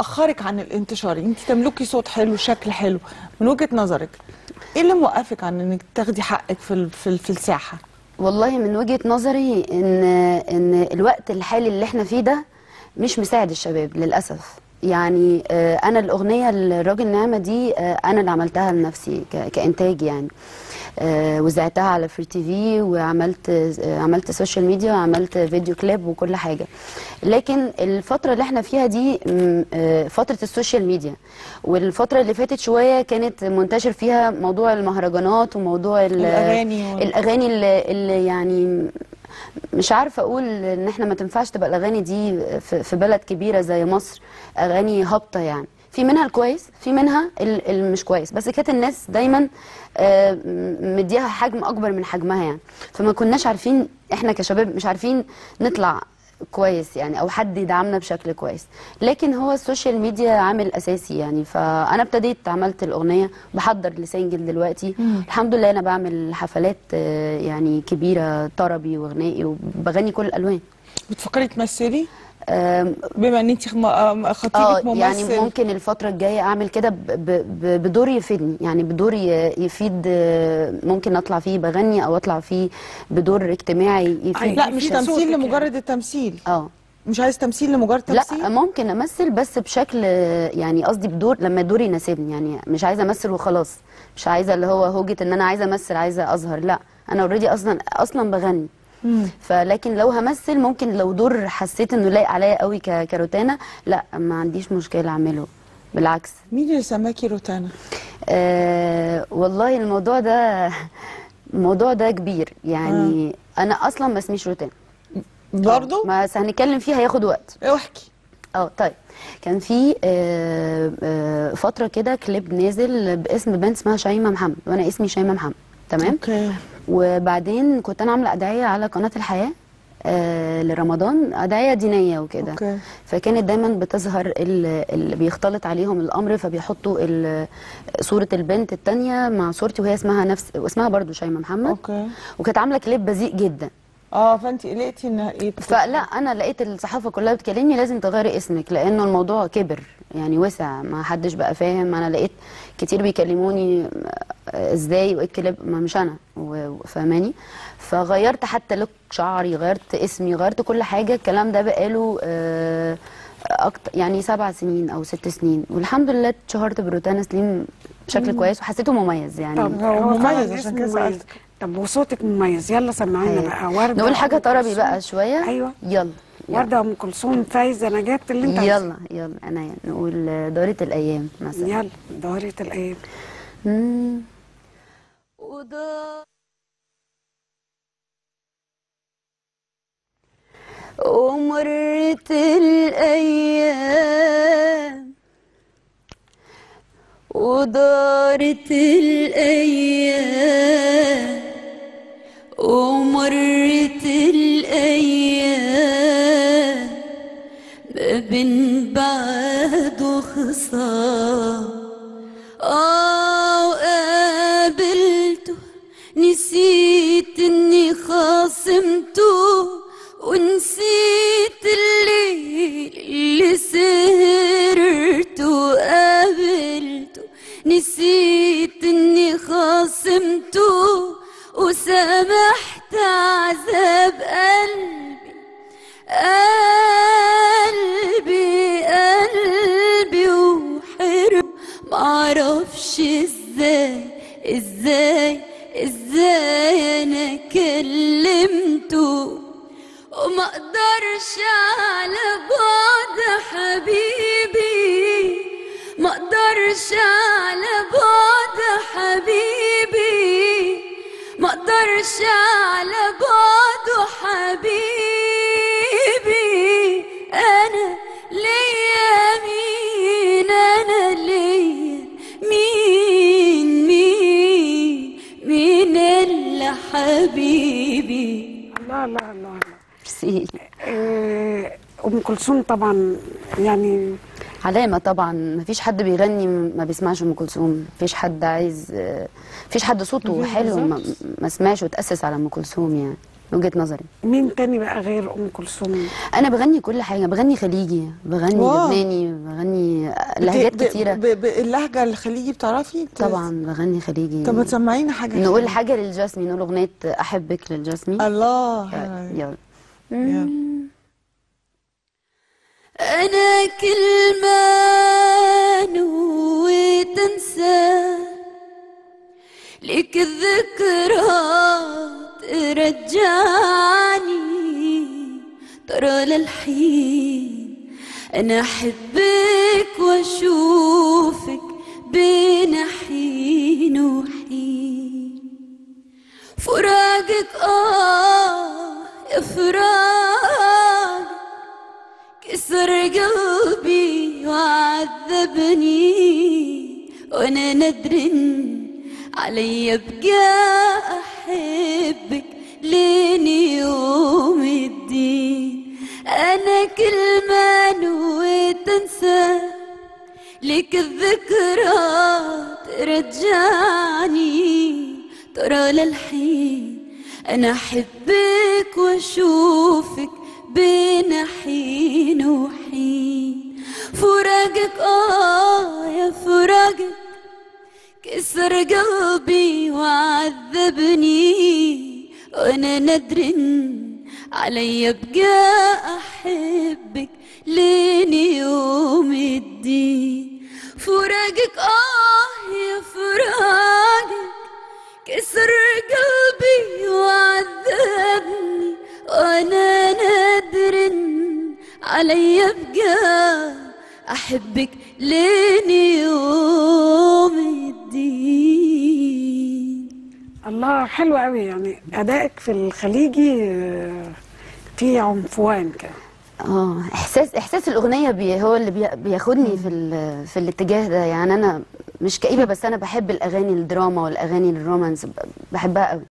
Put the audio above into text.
اخرك عن الانتشار. انت تملكي صوت حلو شكلك حلو. من وجهة نظرك إيه اللي موقفك عن انك تاخدي حقك في في, في الساحة؟ والله من وجهة نظري ان ان الوقت الحالي اللي إحنا فيه ده مش مساعد الشباب للأسف. يعني آه، أنا الأغنية الراجل نعمة دي آه، أنا اللي عملتها لنفسي كإنتاج يعني. آه، وزعتها على free TV وعملت عملت سوشيال ميديا وعملت فيديو كليب وكل حاجة. لكن الفترة اللي إحنا فيها دي فترة السوشيال ميديا. والفترة اللي فاتت شوية كانت منتشر فيها موضوع المهرجانات وموضوع الأغاني اللي, اللي يعني مش عارفة أقول إن إحنا ما تنفعش تبقى الأغاني دي في بلد كبيرة زي مصر أغاني هابطة يعني. في منها الكويس في منها ال- المش كويس. بس كانت الناس دايما آه، مديها حجم أكبر من حجمها يعني. فما كناش عارفين إحنا كشباب مش عارفين نطلع كويس يعني أو حد يدعمنا بشكل كويس. لكن هو السوشيال ميديا عامل أساسي يعني فأنا ابتديت عملت الأغنية بحضر ل single دلوقتي. الحمد لله أنا بعمل حفلات آه، يعني كبيرة طربي وغنائي وبغني كل الألوان. بتفكري تمثلي؟ بما إن انت خطيبك ممثل. يعني ممكن الفترة الجاية أعمل كده بدور يفيدني يعني بدور يفيد آه، ممكن أطلع فيه بغني أو أطلع فيه بدور اجتماعي يفيد لا مش تمثيل يعني. لمجرد التمثيل. آه. مش عايز تمثيل لمجرد تمثيل؟ لا ممكن أمثل بس بشكل يعني قصدي بدور لما الدور يناسبني يعني مش عايزة أمثل وخلاص. مش عايزة اللي هو هوجة إن أنا عايزة أمثل عايزة أظهر لا. أنا اوريدي أصلا أصلا بغني. فلكن لو همثل ممكن لو دور حسيت إنه لايق عليا قوي كروتانا لا ما عنديش مشكلة أعمله. بالعكس. مين اللي سماكي روتانا؟ آه والله الموضوع ده الموضوع ده كبير. يعني أنا أصلا ما اسميش روتانا. برضه ما هنتكلم فيه هياخد وقت. احكي آه طيب. كان في آه، آه، فترة كده كليب نازل باسم بنت اسمها شيماء محمد وأنا اسمي شيماء محمد تمام؟ okay. وبعدين كنت أنا عاملة أدعية على قناة الحياة آه لرمضان أدعية دينية وكده. فكانت دايما بتظهر ال- اللي بيختلط عليهم الأمر فبيحطوا صورة البنت التانية مع صورتي وهي اسمها نفس واسمها برضو شيماء محمد. وكانت عاملة كليب بذيء جدا. آه فانت قلقتي إنها إيه؟ فلا أنا لقيت الصحافة كلها بتكلمني لازم تغيري اسمك لأنه الموضوع كبر يعني وسع ما حدش بقى فاهم. أنا لقيت كتير بيكلموني إزاي وايه الكلاب ما مش أنا فاهماني؟ فغيرت حتى لوك شعري غيرت اسمي غيرت كل حاجة. الكلام ده بقاله آه، أكتر يعني سبع سنين أو ست سنين. والحمد لله اتشهرت بروتانا سليم بشكل كويس وحسيته مميز يعني. طب هو مميز عشان كده. طب وصوتك مميز. يلا سمعينا أيوة. بقى. وردة نقول حاجة طربي. بقى شوية. أيوه. يلا وردة أم كلثوم فايزة نجاة اللي أنت. يلا يلا. أنا نقول دارة الأيام مثلا. يلا دورة الأيام. ومرت الأيام. ودارت الأيام ومرت الأيام ما بين بعد وخصام. آه وقابلته نسيت نسيت إني خاصمته وسامحت عذاب قلبي. قلبي قلبي وحرم معرفش إزاي إزاي إزاي أنا كلمته. وما أقدرش على بعد حبيبي. ما أقدرش ميرسي آه، أم كلثوم طبعا يعني علامة طبعا مفيش حد بيغني ما بيسمعش أم كلثوم مفيش حد عايز آه، مفيش حد صوته حلو ما. ما سمعش وتأسس على أم كلثوم يعني من وجهة نظري مين تاني بقى غير أم كلثوم أنا بغني كل حاجة بغني خليجي بغني واو. لبناني بغني لهجات ب- كتيرة ب- ب- اللهجة الخليجي بتعرفي بت- طبعا بغني خليجي طب ما تسمعينا حاجة نقول. حاجة للجاسمين نقول أغنية أحبك للجاسمين الله يلا يلا. أنا كل ما نويت أنسى لك الذكرى ترجعني. ترى للحين أنا أحبك وأشوفك بين حين وحين. فراقك آه يا وعذبني وأنا ندر علي ابقى أحبك لين يوم الدين. أنا كل ما نويت أنسى لك الذكرى ترجعني. ترى للحين أنا أحبك وأشوفك بين حين وحين. فراقك آه كسر قلبي وعذبني. وأنا ندر علي ابقى أحبك لين يوم الدين. فراقك آه يا فراقك كسر قلبي وعذبني. وأنا نادر علي ابقى أحبك لين يوم الله حلو قوي يعني. أدائك في الخليجي آه، فيه عنفوان كده. آه إحساس إحساس الأغنية بي هو اللي بي بياخدني في في الاتجاه ده. يعني أنا مش كئيبة بس أنا بحب الأغاني الدراما والأغاني الرومانس بحبها قوي.